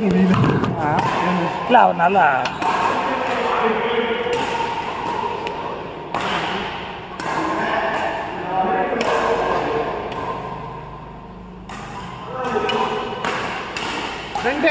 இல்லை அவன் நல்லா ரெண்டு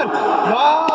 open. Wow.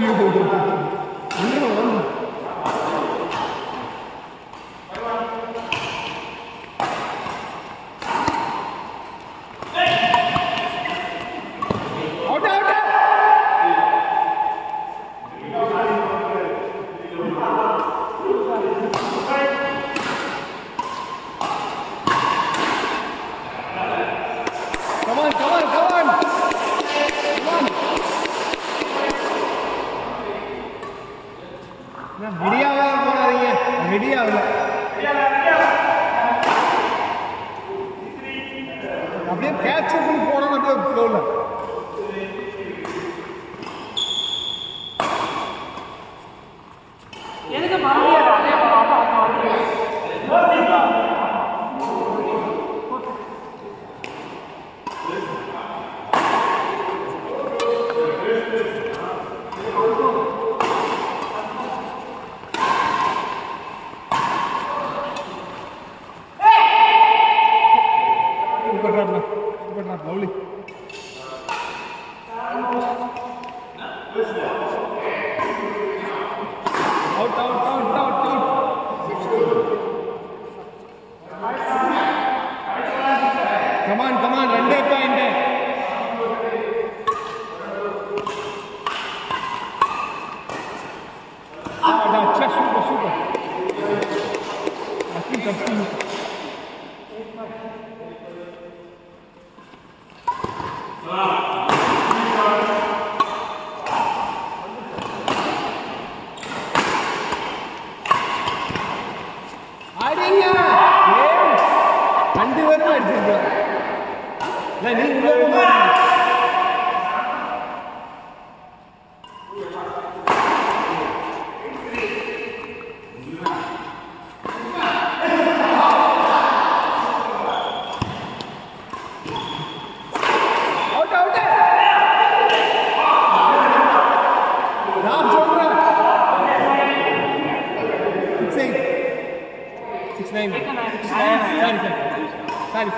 you. Bernard Lowley. சரி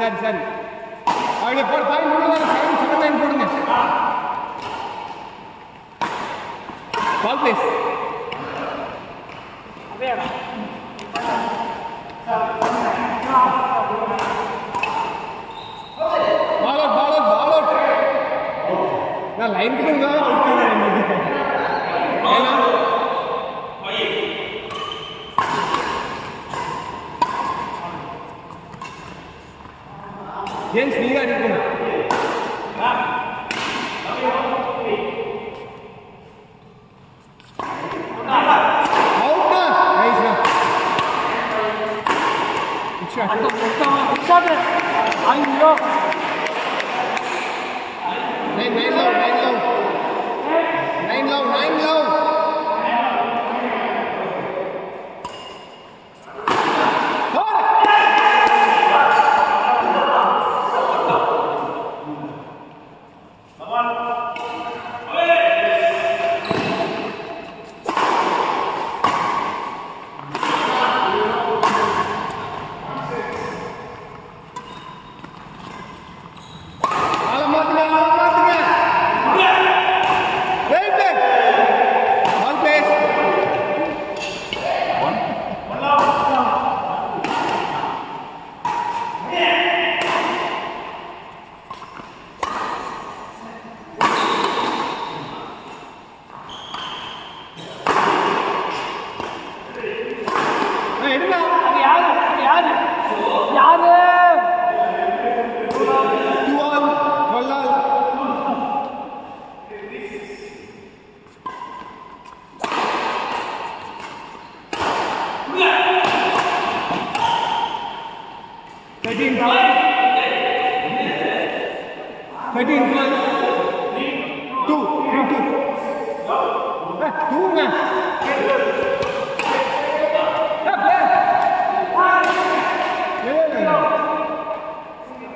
சரி சரி அப்படியே போடு பாய் மூணு சரி சிவன் போடுங்க ファウルですなラインくんが打ってないので。ジェンス、右側に行くんだ。Sabre, Angelo. Ven, ven, ven. Fighting two, two. Eh, two nga.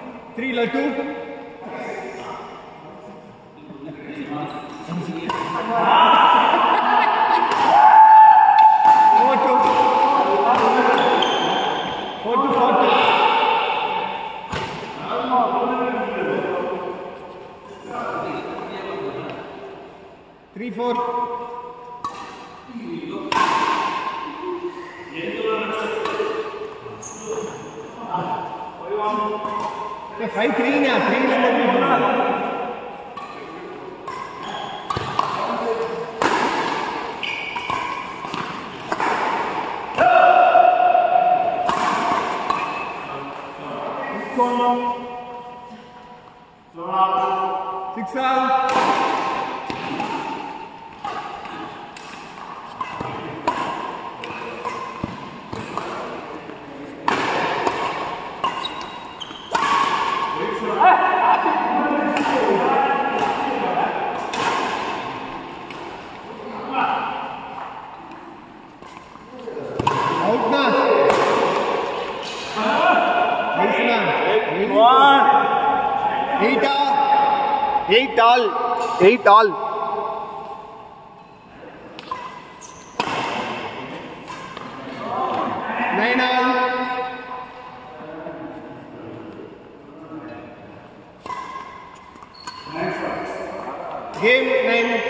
Yeah. Three two. Ah. 3 3 Five three now, three 3 6 Eat all. Eat all. Eat all. Nine all. Game nine.